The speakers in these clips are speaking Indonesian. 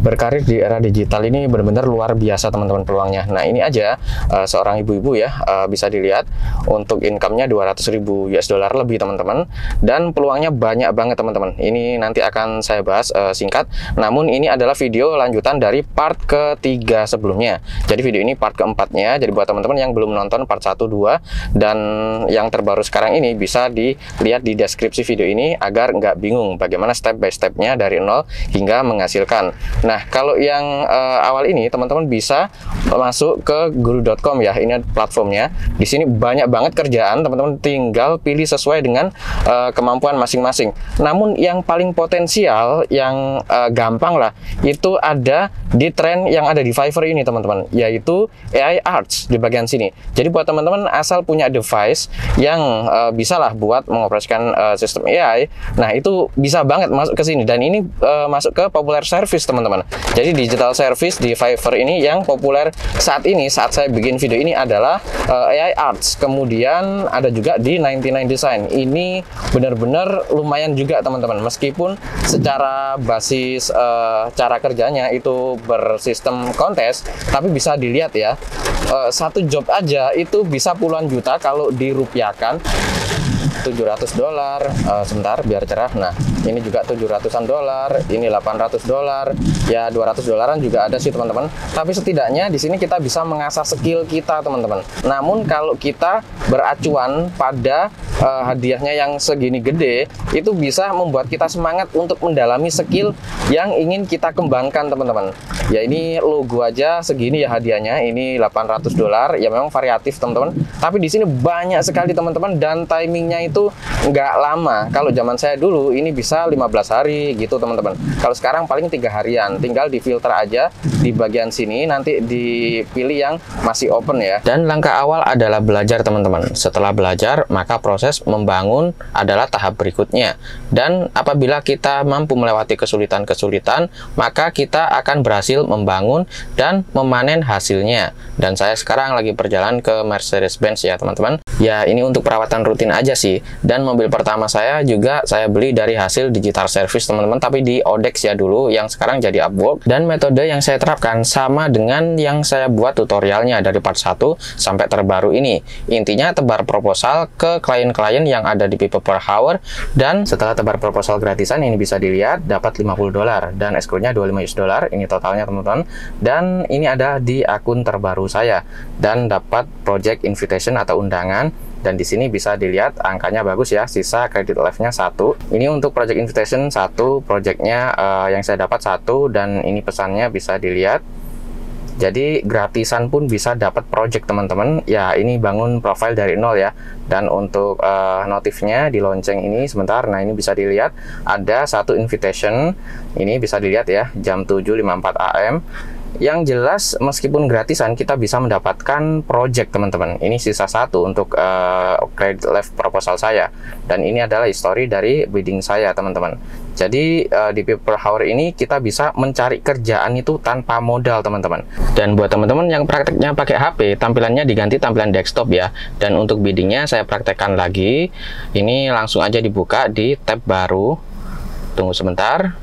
berkarir di era digital ini benar-benar luar biasa teman-teman peluangnya. Nah ini aja uh, seorang ibu-ibu ya uh, bisa dilihat untuk income-nya 200 ribu US dollar lebih teman-teman dan peluangnya banyak banget teman-teman. Ini nanti akan saya bahas uh, singkat. Namun ini adalah video lanjutan dari part ketiga sebelumnya. Jadi video ini part keempatnya. Jadi buat teman-teman yang belum nonton part 1, 2 dan yang terbaru sekarang ini bisa dilihat di deskripsi video ini agar nggak bingung bagaimana step by stepnya dari nol hingga menghasilkan. Kalau yang uh, awal ini teman-teman bisa masuk ke guru.com ya. Ini platformnya. Di sini banyak banget kerjaan, teman-teman tinggal pilih sesuai dengan uh, kemampuan masing-masing. Namun yang paling potensial, yang uh, gampang lah, itu ada di tren yang ada di Fiverr ini, teman-teman, yaitu AI Arts di bagian sini. Jadi buat teman-teman asal punya device yang uh, bisa lah buat mengoperasikan uh, sistem AI, nah itu bisa banget masuk ke sini dan ini uh, masuk ke popular service, teman-teman Jadi digital service di Fiverr ini yang populer saat ini saat saya bikin video ini adalah uh, eh, AI Arts. Kemudian ada juga di 99 Design. Ini benar-benar lumayan juga teman-teman. Meskipun secara basis uh, cara kerjanya itu bersistem kontes, tapi bisa dilihat ya uh, satu job aja itu bisa puluhan juta kalau dirupiahkan 700 dolar uh, sebentar biar cerah nah ini juga 700an dolar ini 800 dolar ya 200 dolaran juga ada sih teman-teman. Tapi setidaknya di sini kita bisa mengasah skill kita teman-teman. Namun kalau kita beracuan pada uh, hadiahnya yang segini gede itu bisa membuat kita semangat untuk mendalami skill yang ingin kita kembangkan teman-teman. Ya ini logo aja segini ya hadiahnya. Ini 800 dolar. Ya memang variatif teman-teman. Tapi di sini banyak sekali teman-teman dan timingnya itu nggak lama. Kalau zaman saya dulu ini bisa 15 hari gitu teman-teman. Kalau sekarang paling tiga harian. Tinggal difilter aja di bagian sini nanti dipilih yang masih open ya. Dan langkah awal adalah belajar teman-teman. Setelah belajar maka proses membangun adalah tahap berikutnya. Dan apabila kita mampu melewati kesulitan-kesulitan maka kita akan berhasil membangun dan memanen hasilnya. Dan saya sekarang lagi perjalanan ke Mercedes-Benz ya teman-teman. Ya ini untuk perawatan rutin aja sih. Dan mobil pertama saya juga saya beli dari hasil digital service teman-teman. Tapi di Odex ya dulu yang sekarang jadi Upwork. Dan metode yang saya terapkan sama dengan yang saya buat tutorialnya dari part 1 sampai terbaru ini. Intinya tebar proposal ke klien-klien yang ada di People Per Hour. Dan setelah tebar proposal gratisan ini bisa dilihat dapat 50 dolar. Dan escrow-nya 25 US dollar ini totalnya teman-teman. Dan ini ada di akun terbaru saya. Dan dapat project invitation atau undangan dan di sini bisa dilihat angkanya bagus ya sisa kredit life-nya satu. Ini untuk project invitation satu projectnya uh, yang saya dapat satu dan ini pesannya bisa dilihat. Jadi gratisan pun bisa dapat project teman-teman. Ya ini bangun profile dari nol ya. Dan untuk uh, notifnya di lonceng ini sebentar. Nah ini bisa dilihat. Ada satu invitation. Ini bisa dilihat ya jam 7.54 AM yang jelas meskipun gratisan kita bisa mendapatkan project teman-teman. Ini sisa satu untuk uh, credit life proposal saya. Dan ini adalah history dari bidding saya teman-teman. Jadi uh, di per hour ini kita bisa mencari kerjaan itu tanpa modal teman-teman. Dan buat teman-teman yang prakteknya pakai HP tampilannya diganti tampilan desktop ya. Dan untuk biddingnya saya praktekkan lagi. Ini langsung aja dibuka di tab baru. Tunggu sebentar.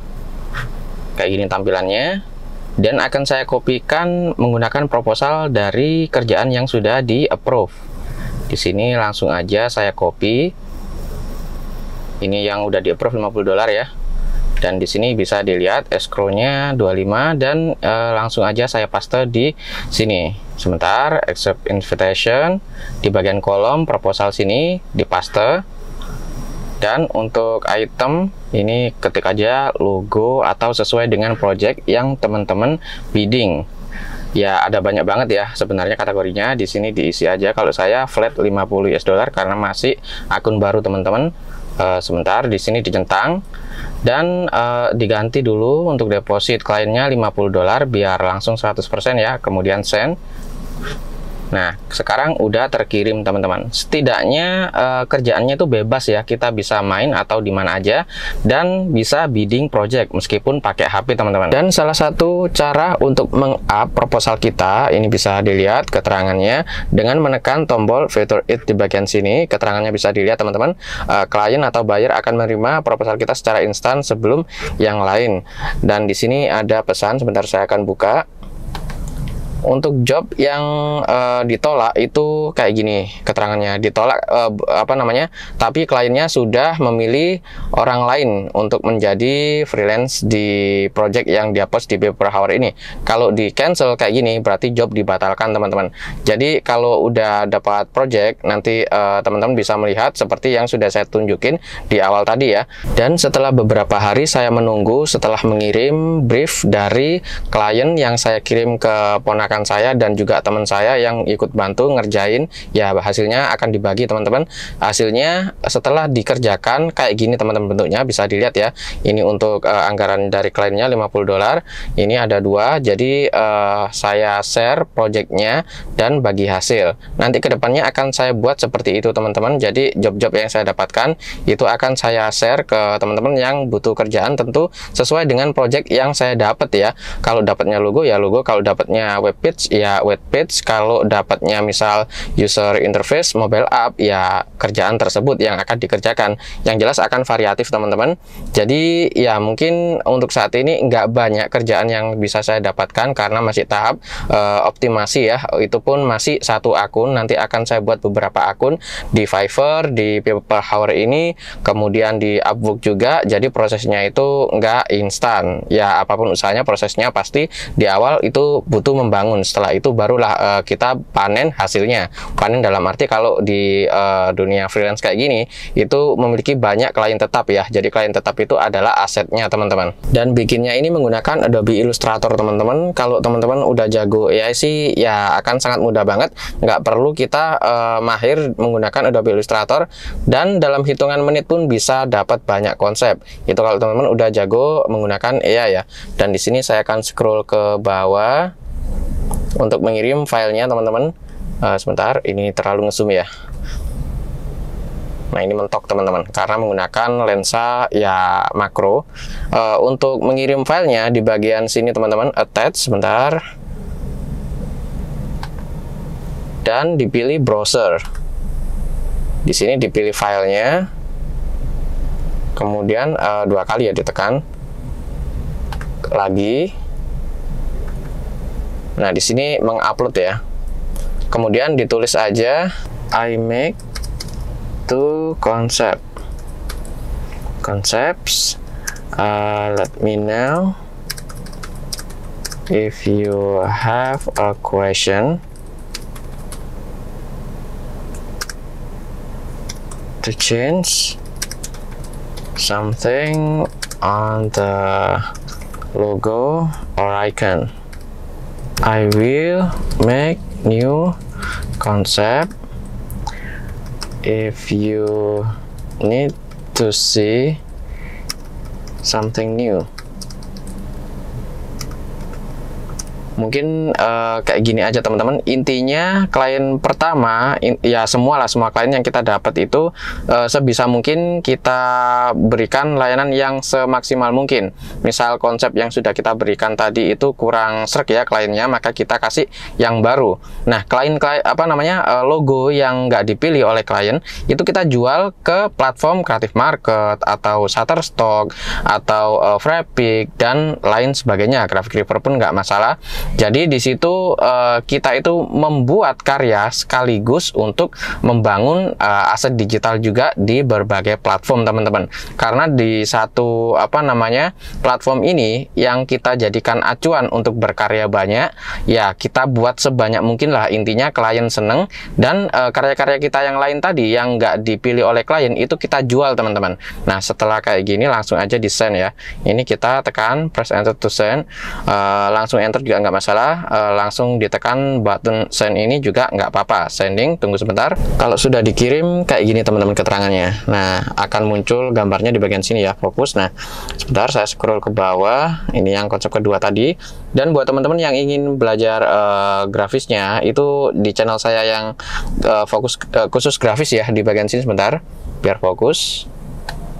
Kayak gini tampilannya dan akan saya kopikan menggunakan proposal dari kerjaan yang sudah di approve. Di sini langsung aja saya copy. Ini yang udah di approve 50 dolar ya. Dan di sini bisa dilihat escrow-nya 25 dan e, langsung aja saya paste di sini. Sebentar, accept invitation di bagian kolom proposal sini dipaste dan untuk item ini ketik aja logo atau sesuai dengan project yang teman-teman bidding. Ya ada banyak banget ya sebenarnya kategorinya. Di sini diisi aja. Kalau saya flat 50 US dollar karena masih akun baru teman-teman. Uh, sebentar di sini dicentang dan uh, diganti dulu untuk deposit kliennya 50 dolar biar langsung 100% ya. Kemudian send Nah, sekarang udah terkirim teman-teman. Setidaknya uh, kerjaannya itu bebas ya. Kita bisa main atau di mana aja dan bisa bidding project meskipun pakai HP teman-teman. Dan salah satu cara untuk meng-up proposal kita ini bisa dilihat keterangannya dengan menekan tombol fitur it di bagian sini. Keterangannya bisa dilihat teman-teman. Uh, klien atau buyer akan menerima proposal kita secara instan sebelum yang lain. Dan di sini ada pesan sebentar saya akan buka untuk job yang uh, ditolak itu kayak gini keterangannya. Ditolak uh, apa namanya tapi kliennya sudah memilih orang lain untuk menjadi freelance di project yang dia post di per hour ini. Kalau di cancel kayak gini berarti job dibatalkan teman-teman. Jadi kalau udah dapat project nanti uh, teman-teman bisa melihat seperti yang sudah saya tunjukin di awal tadi ya. Dan setelah beberapa hari saya menunggu setelah mengirim brief dari klien yang saya kirim ke ponak rekan saya dan juga teman saya yang ikut bantu ngerjain ya hasilnya akan dibagi teman-teman. Hasilnya setelah dikerjakan kayak gini teman-teman bentuknya bisa dilihat ya. Ini untuk uh, anggaran dari kliennya 50 dolar ini ada dua jadi uh, saya share projectnya dan bagi hasil. Nanti ke depannya akan saya buat seperti itu teman-teman. Jadi job-job yang saya dapatkan itu akan saya share ke teman-teman yang butuh kerjaan tentu sesuai dengan project yang saya dapat ya. Kalau dapatnya logo ya logo. Kalau dapatnya web page ya web page. Kalau dapatnya misal user interface mobile app ya kerjaan tersebut yang akan dikerjakan. Yang jelas akan variatif teman-teman. Jadi ya mungkin untuk saat ini nggak banyak kerjaan yang bisa saya dapatkan karena masih tahap uh, optimasi ya. Itu pun masih satu akun. Nanti akan saya buat beberapa akun di Fiverr di People Hour ini. Kemudian di Upwork juga. Jadi prosesnya itu nggak instan. Ya apa pun usahanya prosesnya pasti di awal itu butuh membangun bangun setelah itu barulah uh, kita panen hasilnya. Panen dalam arti kalau di uh, dunia freelance kayak gini itu memiliki banyak klien tetap ya. Jadi klien tetap itu adalah asetnya teman-teman. Dan bikinnya ini menggunakan Adobe Illustrator teman-teman. Kalau teman-teman udah jago ya sih ya akan sangat mudah banget. Nggak perlu kita uh, mahir menggunakan Adobe Illustrator. Dan dalam hitungan menit pun bisa dapat banyak konsep. Itu kalau teman-teman udah jago menggunakan AI ya. Dan di sini saya akan scroll ke bawah untuk mengirim filenya teman-teman. Uh, sebentar ini terlalu ngesum ya. Nah ini mentok teman-teman karena menggunakan lensa ya makro. Uh, untuk mengirim filenya di bagian sini teman-teman attach sebentar. Dan dipilih browser. Di sini dipilih filenya, kemudian uh, dua kali ya ditekan. Lagi Nah, di sini mengupload ya. Kemudian ditulis aja I make two concept. Concepts. Uh, let me know if you have a question to change something on the logo or icon. I will make new concept. If you need to see something new mungkin uh, kayak gini aja teman-teman. Intinya klien pertama in, ya semua lah semua klien yang kita dapat itu uh, sebisa mungkin kita berikan layanan yang semaksimal mungkin. Misal konsep yang sudah kita berikan tadi itu kurang serak ya kliennya maka kita kasih yang baru. Nah klien klien apa namanya uh, logo yang nggak dipilih oleh klien itu kita jual ke platform Creative Market atau Shutterstock atau uh, Frapic dan lain sebagainya. Graphic Reaper pun nggak masalah jadi di situ uh, kita itu membuat karya sekaligus untuk membangun uh, aset digital juga di berbagai platform teman-teman. Karena di satu apa namanya platform ini yang kita jadikan acuan untuk berkarya banyak, ya kita buat sebanyak mungkin lah intinya klien seneng dan uh, karya-karya kita yang lain tadi yang nggak dipilih oleh klien itu kita jual teman-teman. Nah setelah kayak gini langsung aja di send ya. Ini kita tekan press enter to send, uh, langsung enter juga nggak masalah uh, langsung ditekan button send ini juga nggak apa-apa. Sending tunggu sebentar. Kalau sudah dikirim kayak gini teman-teman keterangannya. Nah akan muncul gambarnya di bagian sini ya fokus. Nah sebentar saya scroll ke bawah. Ini yang konsep kedua tadi. Dan buat teman-teman yang ingin belajar uh, grafisnya itu di channel saya yang uh, fokus uh, khusus grafis ya di bagian sini sebentar. Biar fokus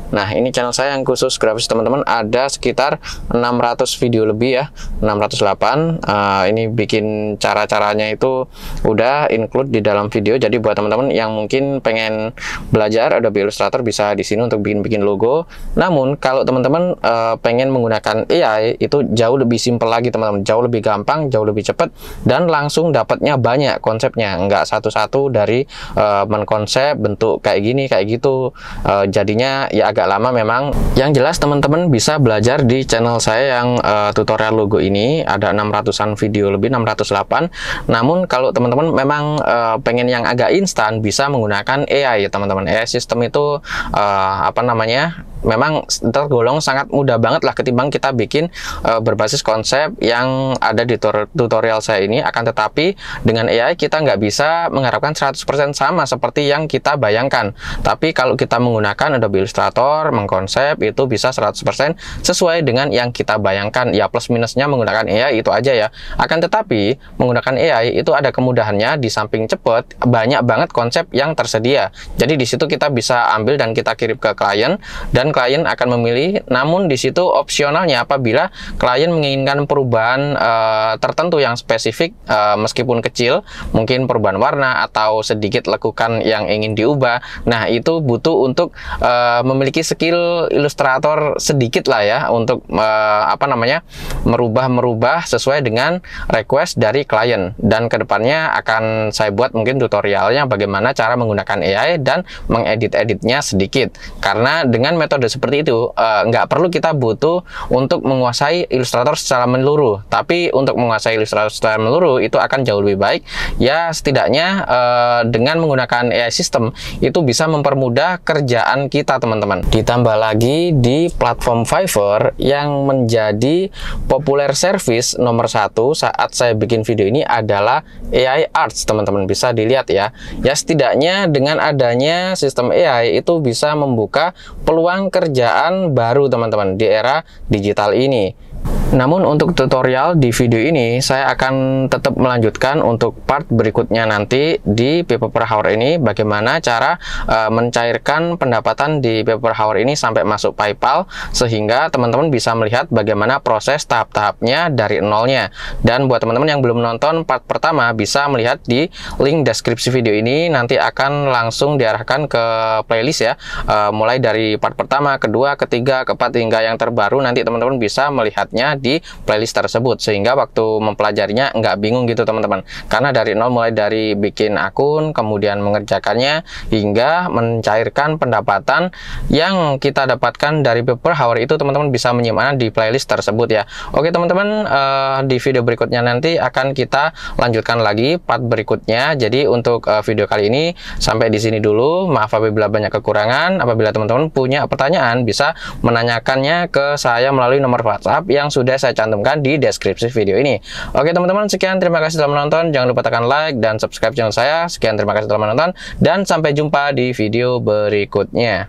Nah, ini channel saya yang khusus grafis teman-teman ada sekitar 600 video lebih ya, 608. Uh, eh, ini bikin cara-caranya itu udah include di dalam video. Jadi buat teman-teman yang mungkin pengen belajar Adobe Illustrator bisa di sini untuk bikin-bikin logo. Namun kalau teman-teman uh, pengen menggunakan AI itu jauh lebih simpel lagi teman-teman, jauh lebih gampang, jauh lebih cepat dan langsung dapatnya banyak konsepnya, enggak satu-satu dari uh, menkonsep bentuk kayak gini kayak gitu. Uh, jadinya ya agak lama memang. Yang jelas teman-teman bisa belajar di channel saya yang uh, tutorial logo ini ada 600-an video lebih 608. Namun kalau teman-teman memang uh, pengen yang agak instan bisa menggunakan AI ya teman-teman. AI sistem itu uh, apa namanya? memang tergolong sangat mudah banget lah ketimbang kita bikin uh, berbasis konsep yang ada di tutorial saya ini akan tetapi dengan AI kita nggak bisa mengharapkan 100% sama seperti yang kita bayangkan tapi kalau kita menggunakan Adobe Illustrator mengkonsep itu bisa 100% sesuai dengan yang kita bayangkan ya plus minusnya menggunakan AI itu aja ya akan tetapi menggunakan AI itu ada kemudahannya di samping cepat banyak banget konsep yang tersedia jadi di situ kita bisa ambil dan kita kirim ke klien dan klien akan memilih. Namun di situ opsionalnya apabila klien menginginkan perubahan uh, tertentu yang spesifik uh, meskipun kecil, mungkin perubahan warna atau sedikit lekukan yang ingin diubah. Nah, itu butuh untuk uh, memiliki skill ilustrator sedikit lah ya untuk uh, apa namanya? merubah-merubah sesuai dengan request dari klien. Dan ke depannya akan saya buat mungkin tutorialnya bagaimana cara menggunakan AI dan mengedit-editnya sedikit. Karena dengan metode seperti itu uh, nggak perlu kita butuh untuk menguasai Illustrator secara menyeluruh tapi untuk menguasai Illustrator secara menyeluruh itu akan jauh lebih baik ya setidaknya uh, dengan menggunakan AI system itu bisa mempermudah kerjaan kita teman-teman ditambah lagi di platform Fiverr yang menjadi populer service nomor satu saat saya bikin video ini adalah AI Arts teman-teman bisa dilihat ya ya setidaknya dengan adanya sistem AI itu bisa membuka peluang kerjaan baru teman-teman di era digital ini. Namun untuk tutorial di video ini saya akan tetap melanjutkan untuk part berikutnya nanti di paper per hour ini bagaimana cara uh, mencairkan pendapatan di paper per hour ini sampai masuk PayPal sehingga teman-teman bisa melihat bagaimana proses tahap-tahapnya dari nolnya. Dan buat teman-teman yang belum nonton part pertama bisa melihat di link deskripsi video ini nanti akan langsung diarahkan ke playlist ya. Uh, mulai dari part pertama, kedua, ketiga, keempat hingga yang terbaru nanti teman-teman bisa melihatnya di playlist tersebut sehingga waktu mempelajarinya nggak bingung gitu teman-teman. Karena dari nol mulai dari bikin akun kemudian mengerjakannya hingga mencairkan pendapatan yang kita dapatkan dari paper hour itu teman-teman bisa menyimaknya di playlist tersebut ya. Oke teman-teman uh, di video berikutnya nanti akan kita lanjutkan lagi part berikutnya. Jadi untuk uh, video kali ini sampai di sini dulu. Maaf apabila banyak kekurangan. Apabila teman-teman punya pertanyaan bisa menanyakannya ke saya melalui nomor WhatsApp yang sudah sudah saya cantumkan di deskripsi video ini. Oke teman-teman, sekian terima kasih telah menonton. Jangan lupa tekan like dan subscribe channel saya. Sekian terima kasih telah menonton dan sampai jumpa di video berikutnya.